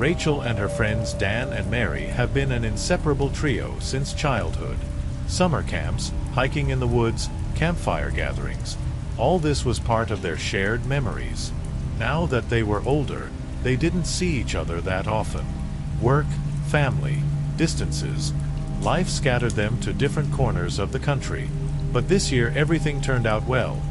Rachel and her friends Dan and Mary have been an inseparable trio since childhood. Summer camps, hiking in the woods, campfire gatherings. All this was part of their shared memories. Now that they were older, they didn't see each other that often. Work, family, distances, life scattered them to different corners of the country. But this year everything turned out well.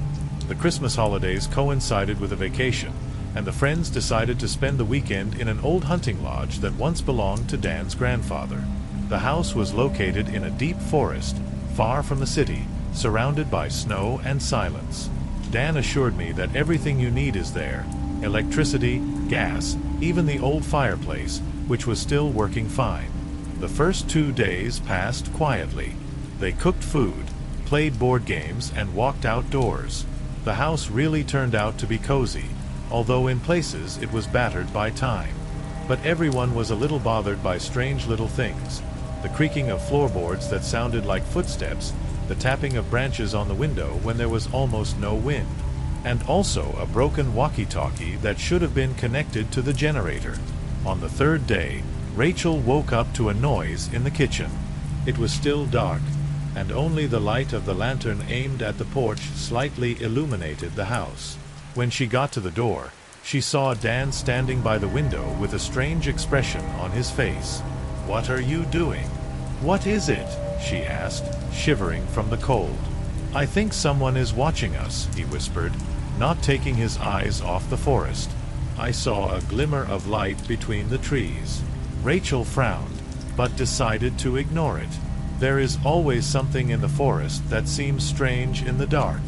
The Christmas holidays coincided with a vacation, and the friends decided to spend the weekend in an old hunting lodge that once belonged to Dan's grandfather. The house was located in a deep forest, far from the city, surrounded by snow and silence. Dan assured me that everything you need is there electricity, gas, even the old fireplace, which was still working fine. The first two days passed quietly. They cooked food, played board games, and walked outdoors. The house really turned out to be cozy, although in places it was battered by time. But everyone was a little bothered by strange little things. The creaking of floorboards that sounded like footsteps, the tapping of branches on the window when there was almost no wind, and also a broken walkie-talkie that should have been connected to the generator. On the third day, Rachel woke up to a noise in the kitchen. It was still dark, and only the light of the lantern aimed at the porch slightly illuminated the house. When she got to the door, she saw Dan standing by the window with a strange expression on his face. What are you doing? What is it? she asked, shivering from the cold. I think someone is watching us, he whispered, not taking his eyes off the forest. I saw a glimmer of light between the trees. Rachel frowned, but decided to ignore it. There is always something in the forest that seems strange in the dark.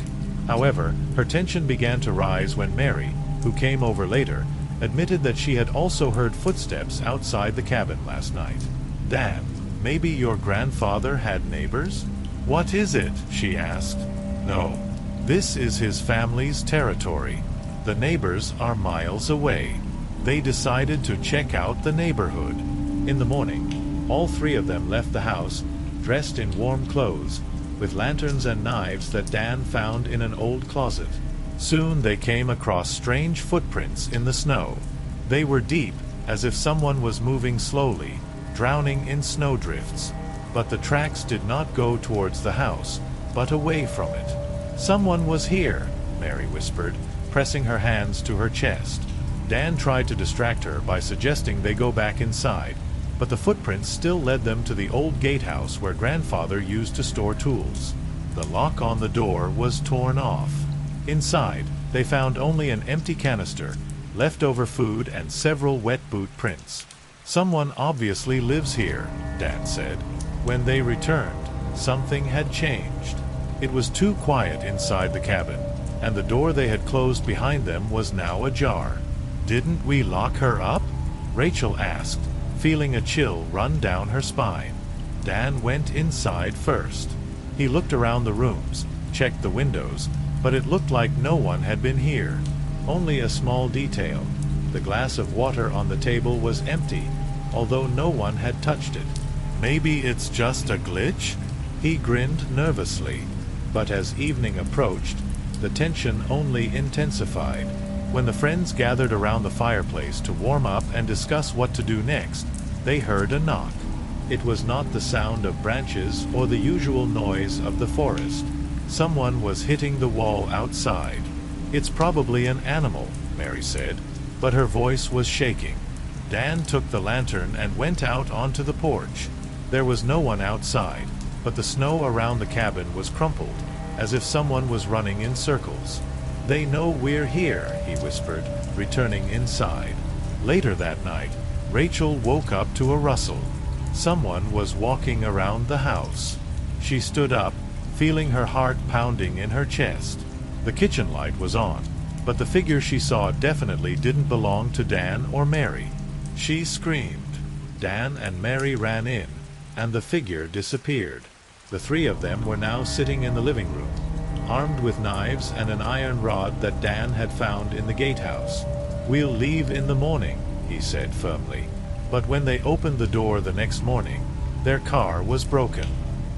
However, her tension began to rise when Mary, who came over later, admitted that she had also heard footsteps outside the cabin last night. Damn, maybe your grandfather had neighbors? What is it? she asked. No, this is his family's territory. The neighbors are miles away. They decided to check out the neighborhood. In the morning, all three of them left the house, dressed in warm clothes, with lanterns and knives that Dan found in an old closet. Soon they came across strange footprints in the snow. They were deep, as if someone was moving slowly, drowning in snowdrifts. But the tracks did not go towards the house, but away from it. Someone was here, Mary whispered, pressing her hands to her chest. Dan tried to distract her by suggesting they go back inside, but the footprints still led them to the old gatehouse where grandfather used to store tools. The lock on the door was torn off. Inside, they found only an empty canister, leftover food, and several wet boot prints. Someone obviously lives here, Dan said. When they returned, something had changed. It was too quiet inside the cabin, and the door they had closed behind them was now ajar. Didn't we lock her up? Rachel asked, feeling a chill run down her spine. Dan went inside first. He looked around the rooms, checked the windows, but it looked like no one had been here. Only a small detail. The glass of water on the table was empty, although no one had touched it. Maybe it's just a glitch? He grinned nervously. But as evening approached, the tension only intensified. When the friends gathered around the fireplace to warm up and discuss what to do next, they heard a knock. It was not the sound of branches or the usual noise of the forest. Someone was hitting the wall outside. It's probably an animal, Mary said, but her voice was shaking. Dan took the lantern and went out onto the porch. There was no one outside, but the snow around the cabin was crumpled, as if someone was running in circles. They know we're here, he whispered, returning inside. Later that night, Rachel woke up to a rustle. Someone was walking around the house. She stood up, feeling her heart pounding in her chest. The kitchen light was on, but the figure she saw definitely didn't belong to Dan or Mary. She screamed. Dan and Mary ran in, and the figure disappeared. The three of them were now sitting in the living room, armed with knives and an iron rod that Dan had found in the gatehouse. We'll leave in the morning, he said firmly. But when they opened the door the next morning, their car was broken.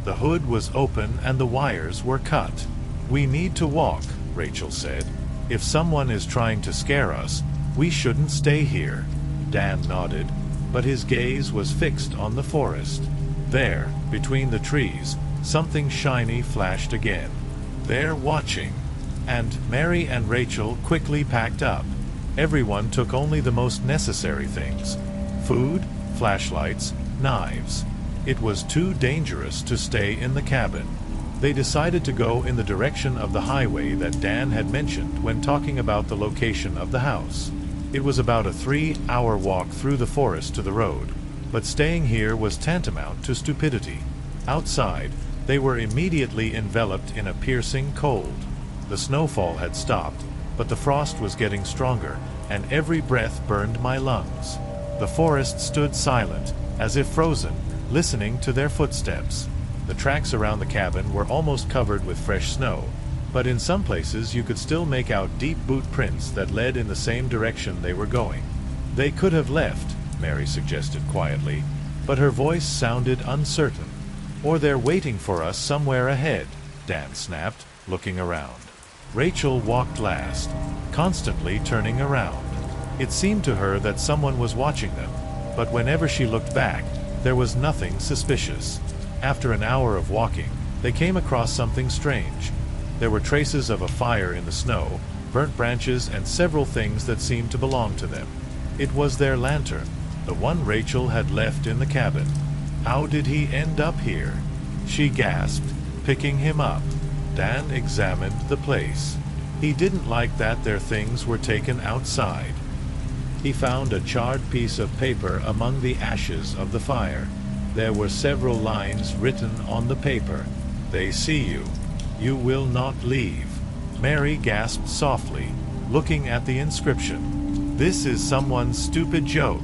The hood was open and the wires were cut. We need to walk, Rachel said. If someone is trying to scare us, we shouldn't stay here. Dan nodded, but his gaze was fixed on the forest. There, between the trees, something shiny flashed again. They're watching. And Mary and Rachel quickly packed up. Everyone took only the most necessary things. Food, flashlights, knives. It was too dangerous to stay in the cabin. They decided to go in the direction of the highway that Dan had mentioned when talking about the location of the house. It was about a three-hour walk through the forest to the road, but staying here was tantamount to stupidity. Outside, they were immediately enveloped in a piercing cold. The snowfall had stopped, but the frost was getting stronger, and every breath burned my lungs. The forest stood silent, as if frozen, listening to their footsteps. The tracks around the cabin were almost covered with fresh snow, but in some places you could still make out deep boot prints that led in the same direction they were going. They could have left, Mary suggested quietly, but her voice sounded uncertain. Or they're waiting for us somewhere ahead, Dan snapped, looking around. Rachel walked last, constantly turning around. It seemed to her that someone was watching them, but whenever she looked back, there was nothing suspicious. After an hour of walking, they came across something strange. There were traces of a fire in the snow, burnt branches, and several things that seemed to belong to them. It was their lantern, the one Rachel had left in the cabin. How did he end up here? She gasped, picking him up. Dan examined the place. He didn't like that their things were taken outside. He found a charred piece of paper among the ashes of the fire. There were several lines written on the paper. They see you. You will not leave. Mary gasped softly, looking at the inscription. This is someone's stupid joke.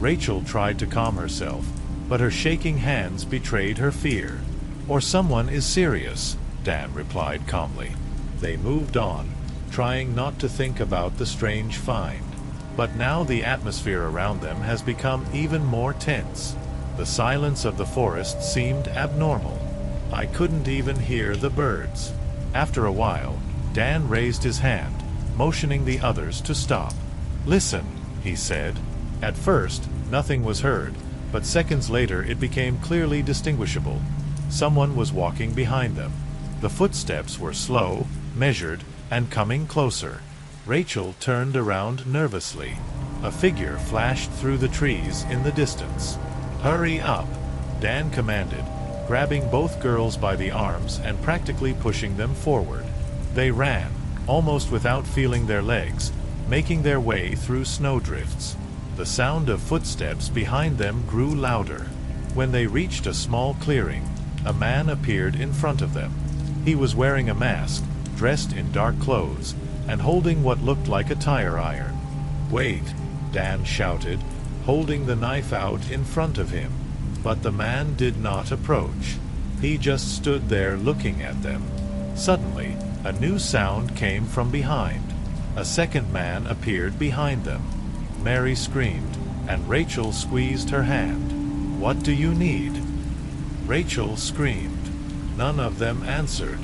Rachel tried to calm herself, but her shaking hands betrayed her fear. Or someone is serious, Dan replied calmly. They moved on, trying not to think about the strange find. But now the atmosphere around them has become even more tense. The silence of the forest seemed abnormal. I couldn't even hear the birds. After a while, Dan raised his hand, motioning the others to stop. Listen, he said. At first, nothing was heard, but seconds later it became clearly distinguishable. Someone was walking behind them. The footsteps were slow, measured, and coming closer. Rachel turned around nervously. A figure flashed through the trees in the distance. Hurry up, Dan commanded, grabbing both girls by the arms and practically pushing them forward. They ran, almost without feeling their legs, making their way through snowdrifts. The sound of footsteps behind them grew louder. When they reached a small clearing, a man appeared in front of them. He was wearing a mask, dressed in dark clothes, and holding what looked like a tire iron. Wait, Dan shouted, holding the knife out in front of him. But the man did not approach. He just stood there looking at them. Suddenly, a new sound came from behind. A second man appeared behind them. Mary screamed, and Rachel squeezed her hand. What do you need? Rachel screamed. None of them answered.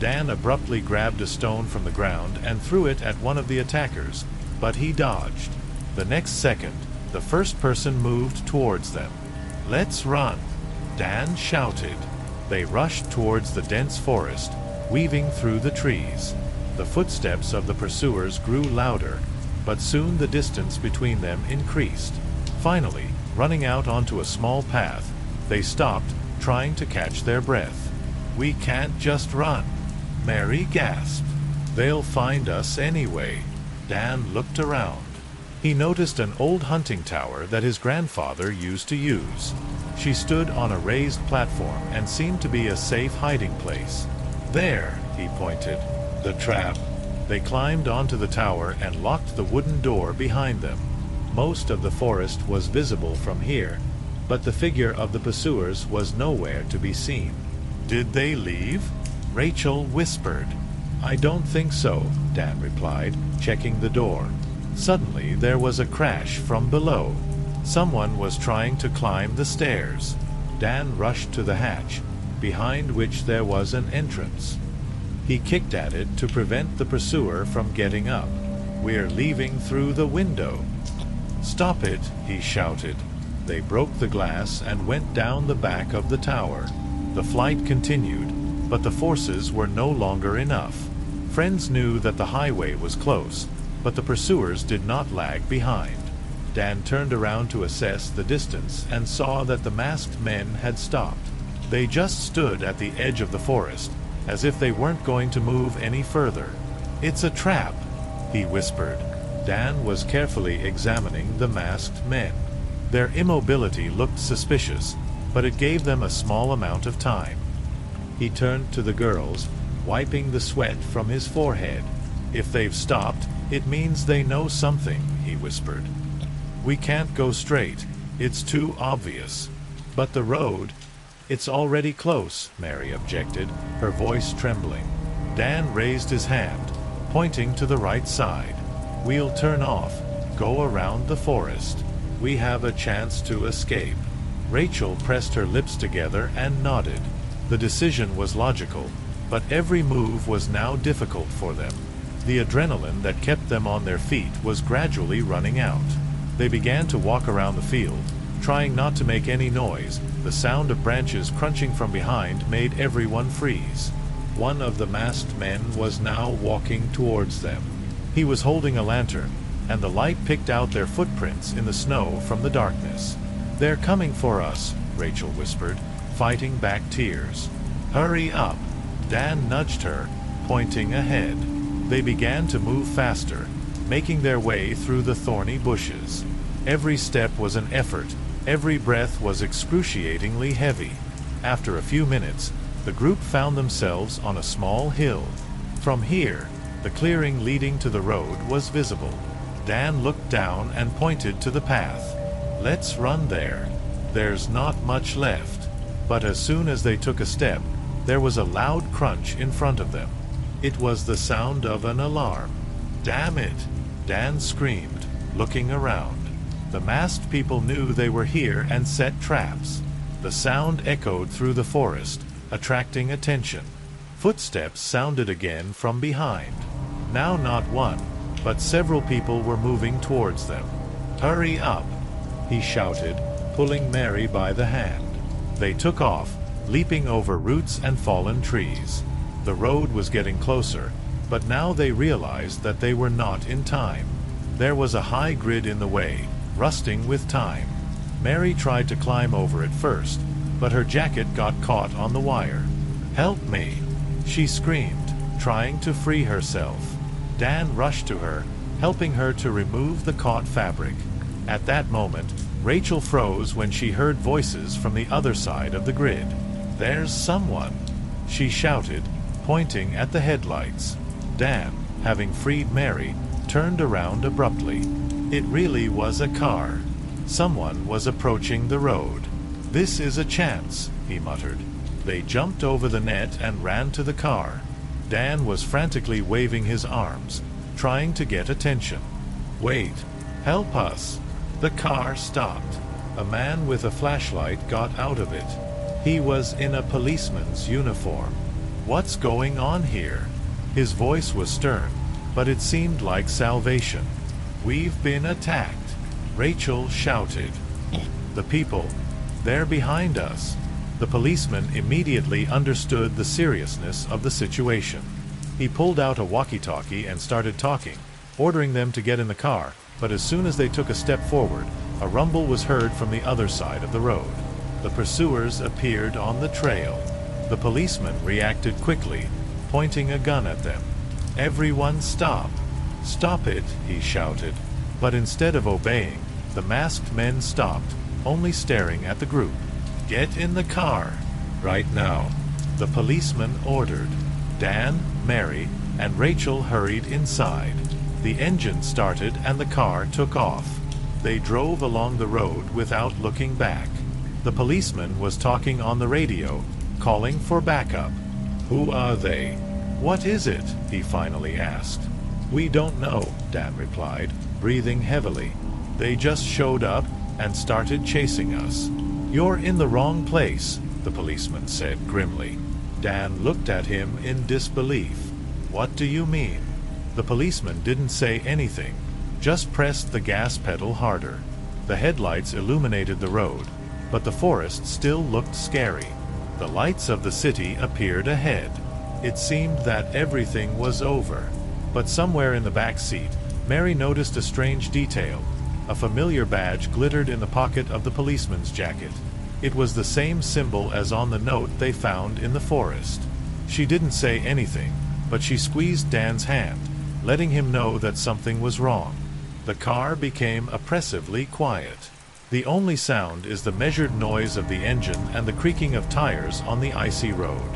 Dan abruptly grabbed a stone from the ground and threw it at one of the attackers, but he dodged. The next second, the first person moved towards them. Let's run, Dan shouted. They rushed towards the dense forest, weaving through the trees. The footsteps of the pursuers grew louder, but soon the distance between them increased. Finally, running out onto a small path, they stopped, trying to catch their breath. We can't just run. Mary gasped. They'll find us anyway. Dan looked around. He noticed an old hunting tower that his grandfather used to use. She stood on a raised platform and seemed to be a safe hiding place. There, he pointed. The trap. They climbed onto the tower and locked the wooden door behind them. Most of the forest was visible from here, but the figure of the pursuers was nowhere to be seen. Did they leave? Rachel whispered. I don't think so, Dan replied, checking the door. Suddenly there was a crash from below. Someone was trying to climb the stairs. Dan rushed to the hatch, behind which there was an entrance. He kicked at it to prevent the pursuer from getting up. We're leaving through the window. Stop it, he shouted. They broke the glass and went down the back of the tower. The flight continued, but the forces were no longer enough. Friends knew that the highway was close, but the pursuers did not lag behind. Dan turned around to assess the distance and saw that the masked men had stopped. They just stood at the edge of the forest, as if they weren't going to move any further. It's a trap, he whispered. Dan was carefully examining the masked men. Their immobility looked suspicious, but it gave them a small amount of time. He turned to the girls, wiping the sweat from his forehead. If they've stopped, it means they know something, he whispered. We can't go straight. It's too obvious. But the road... It's already close, Mary objected, her voice trembling. Dan raised his hand, pointing to the right side. We'll turn off, go around the forest. We have a chance to escape. Rachel pressed her lips together and nodded. The decision was logical, but every move was now difficult for them. The adrenaline that kept them on their feet was gradually running out. They began to walk around the field, trying not to make any noise. The sound of branches crunching from behind made everyone freeze. One of the masked men was now walking towards them. He was holding a lantern, and the light picked out their footprints in the snow from the darkness. They're coming for us, Rachel whispered, fighting back tears. Hurry up! Dan nudged her, pointing ahead. They began to move faster, making their way through the thorny bushes. Every step was an effort, every breath was excruciatingly heavy. After a few minutes, the group found themselves on a small hill. From here, the clearing leading to the road was visible. Dan looked down and pointed to the path. Let's run there. There's not much left. But as soon as they took a step, there was a loud crunch in front of them. It was the sound of an alarm. Damn it! Dan screamed, looking around. The masked people knew they were here and set traps. The sound echoed through the forest, attracting attention. Footsteps sounded again from behind. Now not one, but several people were moving towards them. Hurry up, he shouted, pulling Mary by the hand. They took off, leaping over roots and fallen trees. The road was getting closer, but now they realized that they were not in time. There was a high grid in the way, rusting with time. Mary tried to climb over it first, but her jacket got caught on the wire. Help me! She screamed, trying to free herself. Dan rushed to her, helping her to remove the caught fabric. At that moment, Rachel froze when she heard voices from the other side of the grid. There's someone, she shouted, pointing at the headlights. Dan, having freed Mary, turned around abruptly. It really was a car. Someone was approaching the road. This is a chance, he muttered. They jumped over the net and ran to the car. Dan was frantically waving his arms, trying to get attention. Wait, help us. The car stopped. A man with a flashlight got out of it. He was in a policeman's uniform. What's going on here? His voice was stern, but it seemed like salvation. We've been attacked, Rachel shouted. The people, they're behind us. The policeman immediately understood the seriousness of the situation. He pulled out a walkie-talkie and started talking, ordering them to get in the car, but as soon as they took a step forward, a rumble was heard from the other side of the road. The pursuers appeared on the trail. The policeman reacted quickly, pointing a gun at them. Everyone stop! Stop it, he shouted. But instead of obeying, the masked men stopped, only staring at the group. Get in the car, right now, the policeman ordered. Dan, Mary, and Rachel hurried inside. The engine started and the car took off. They drove along the road without looking back. The policeman was talking on the radio, calling for backup. Who are they? What is it? he finally asked. We don't know, Dan replied, breathing heavily. They just showed up and started chasing us. You're in the wrong place, the policeman said grimly. Dan looked at him in disbelief. What do you mean? The policeman didn't say anything. just pressed the gas pedal harder. The headlights illuminated the road, but the forest still looked scary. The lights of the city appeared ahead. It seemed that everything was over. But somewhere in the back seat, Mary noticed a strange detail. A familiar badge glittered in the pocket of the policeman's jacket. It was the same symbol as on the note they found in the forest. She didn't say anything, but she squeezed Dan's hand, letting him know that something was wrong. The car became oppressively quiet. The only sound is the measured noise of the engine and the creaking of tires on the icy road.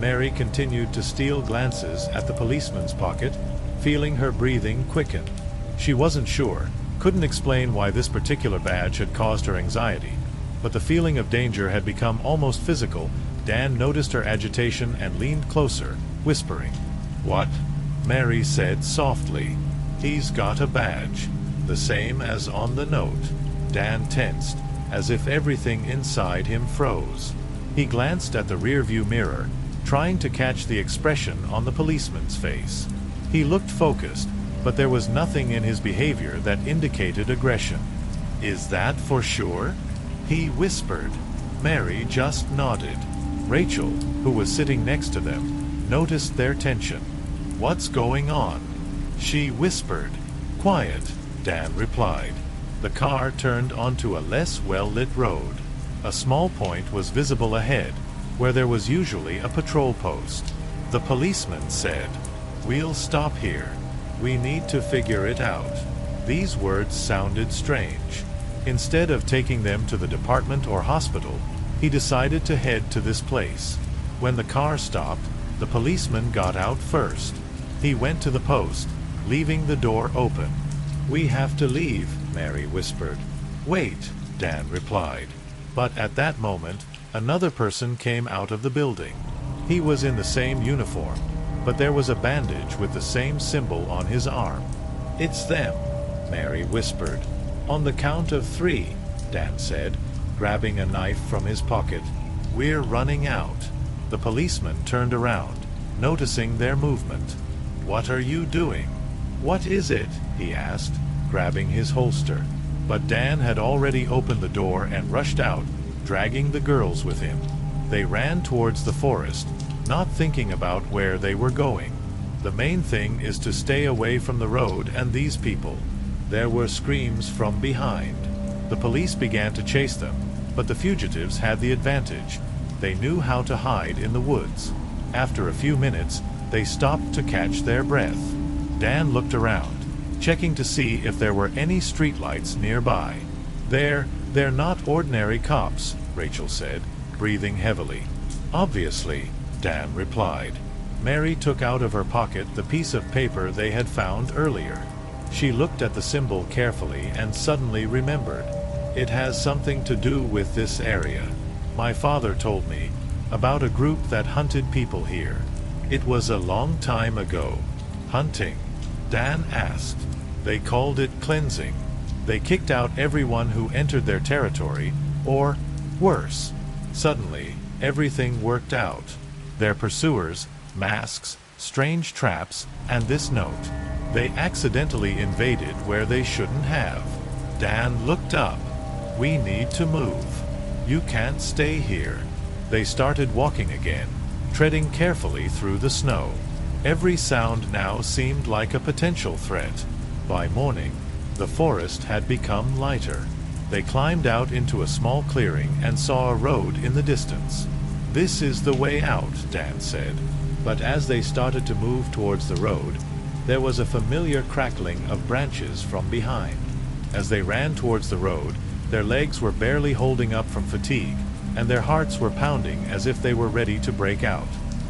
Mary continued to steal glances at the policeman's pocket, feeling her breathing quicken. She wasn't sure, couldn't explain why this particular badge had caused her anxiety, but the feeling of danger had become almost physical. Dan noticed her agitation and leaned closer, whispering. What? Mary said softly. He's got a badge, the same as on the note. Dan tensed, as if everything inside him froze. He glanced at the rearview mirror, trying to catch the expression on the policeman's face. He looked focused, but there was nothing in his behavior that indicated aggression. Is that for sure? He whispered. Mary just nodded. Rachel, who was sitting next to them, noticed their tension. What's going on? She whispered. Quiet, Dan replied. The car turned onto a less well-lit road. A small point was visible ahead, where there was usually a patrol post. The policeman said, We'll stop here. We need to figure it out. These words sounded strange. Instead of taking them to the department or hospital, he decided to head to this place. When the car stopped, the policeman got out first. He went to the post, leaving the door open. We have to leave, Mary whispered. Wait, Dan replied. But at that moment, another person came out of the building. He was in the same uniform, but there was a bandage with the same symbol on his arm. It's them, Mary whispered. On the count of three, Dan said, grabbing a knife from his pocket. We're running out. The policeman turned around, noticing their movement. What are you doing? What is it? he asked grabbing his holster. But Dan had already opened the door and rushed out, dragging the girls with him. They ran towards the forest, not thinking about where they were going. The main thing is to stay away from the road and these people. There were screams from behind. The police began to chase them, but the fugitives had the advantage. They knew how to hide in the woods. After a few minutes, they stopped to catch their breath. Dan looked around checking to see if there were any streetlights nearby. They're, they're not ordinary cops, Rachel said, breathing heavily. Obviously, Dan replied. Mary took out of her pocket the piece of paper they had found earlier. She looked at the symbol carefully and suddenly remembered. It has something to do with this area. My father told me about a group that hunted people here. It was a long time ago. Hunting? Dan asked. They called it cleansing. They kicked out everyone who entered their territory, or, worse. Suddenly, everything worked out. Their pursuers, masks, strange traps, and this note. They accidentally invaded where they shouldn't have. Dan looked up. We need to move. You can't stay here. They started walking again, treading carefully through the snow. Every sound now seemed like a potential threat. By morning, the forest had become lighter. They climbed out into a small clearing and saw a road in the distance. This is the way out, Dan said. But as they started to move towards the road, there was a familiar crackling of branches from behind. As they ran towards the road, their legs were barely holding up from fatigue, and their hearts were pounding as if they were ready to break out.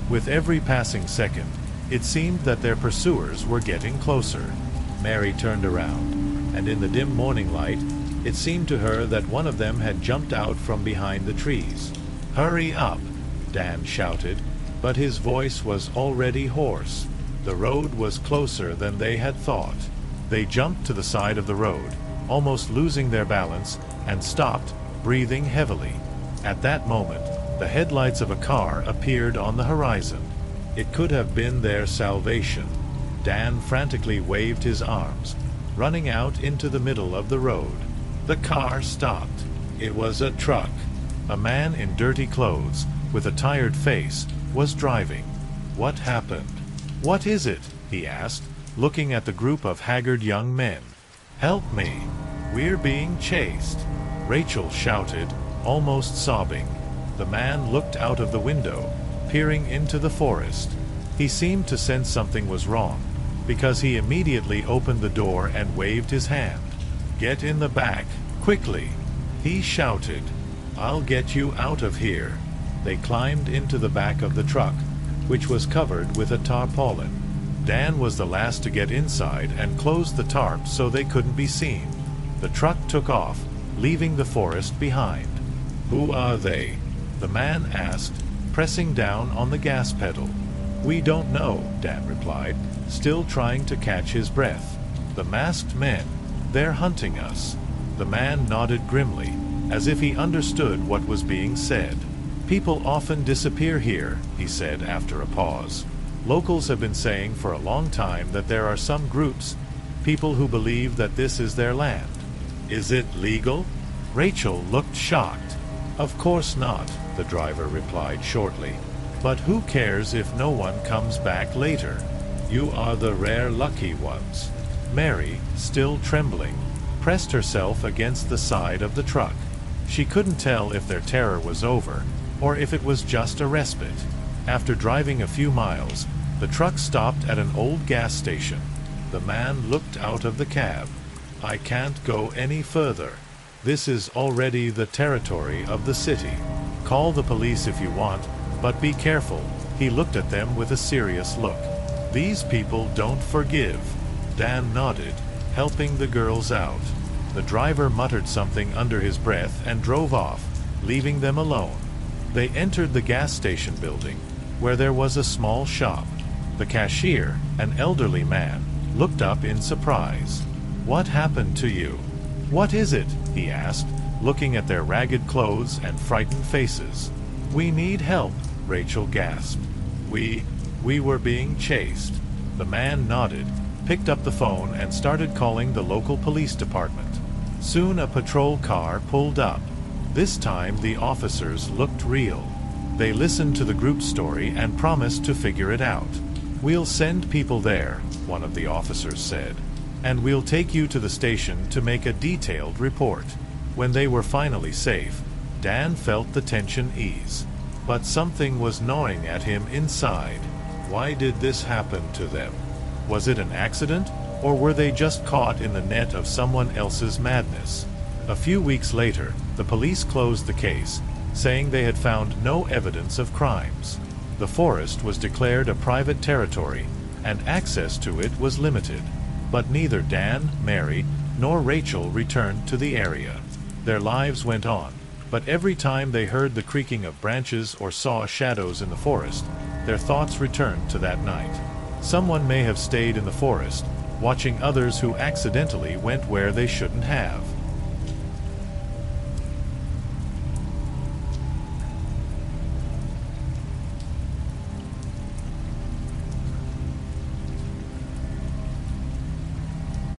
With every passing second, it seemed that their pursuers were getting closer. Mary turned around, and in the dim morning light, it seemed to her that one of them had jumped out from behind the trees. Hurry up, Dan shouted, but his voice was already hoarse. The road was closer than they had thought. They jumped to the side of the road, almost losing their balance, and stopped, breathing heavily. At that moment, the headlights of a car appeared on the horizon. It could have been their salvation. Dan frantically waved his arms. running out into the middle of the road. The car stopped. It was a truck. A man in dirty clothes, with a tired face, was driving. What happened? What is it? he asked, looking at the group of haggard young men. Help me. We're being chased. Rachel shouted, almost sobbing. The man looked out of the window, peering into the forest. He seemed to sense something was wrong, because he immediately opened the door and waved his hand. Get in the back, quickly. He shouted, I'll get you out of here. They climbed into the back of the truck, which was covered with a tarpaulin. Dan was the last to get inside and closed the tarp so they couldn't be seen. The truck took off, leaving the forest behind. Who are they? The man asked, pressing down on the gas pedal. We don't know, Dan replied, still trying to catch his breath. The masked men. They're hunting us. The man nodded grimly, as if he understood what was being said. People often disappear here, he said after a pause. Locals have been saying for a long time that there are some groups, people who believe that this is their land. Is it legal? Rachel looked shocked. Of course not, the driver replied shortly. But who cares if no one comes back later? You are the rare lucky ones. Mary, still trembling, pressed herself against the side of the truck. She couldn't tell if their terror was over, or if it was just a respite. After driving a few miles, the truck stopped at an old gas station. The man looked out of the cab. I can't go any further. This is already the territory of the city. Call the police if you want, but be careful. He looked at them with a serious look. These people don't forgive. Dan nodded, helping the girls out. The driver muttered something under his breath and drove off, leaving them alone. They entered the gas station building, where there was a small shop. The cashier, an elderly man, looked up in surprise. What happened to you? What is it? he asked, looking at their ragged clothes and frightened faces. We need help, Rachel gasped. We, we were being chased. The man nodded, picked up the phone and started calling the local police department. Soon a patrol car pulled up. This time the officers looked real. They listened to the group's story and promised to figure it out. We'll send people there, one of the officers said, and we'll take you to the station to make a detailed report. When they were finally safe, Dan felt the tension ease. But something was gnawing at him inside. Why did this happen to them? Was it an accident, or were they just caught in the net of someone else's madness? A few weeks later, the police closed the case, saying they had found no evidence of crimes. The forest was declared a private territory, and access to it was limited. But neither Dan, Mary, nor Rachel returned to the area. Their lives went on, but every time they heard the creaking of branches or saw shadows in the forest, their thoughts returned to that night. Someone may have stayed in the forest, watching others who accidentally went where they shouldn't have.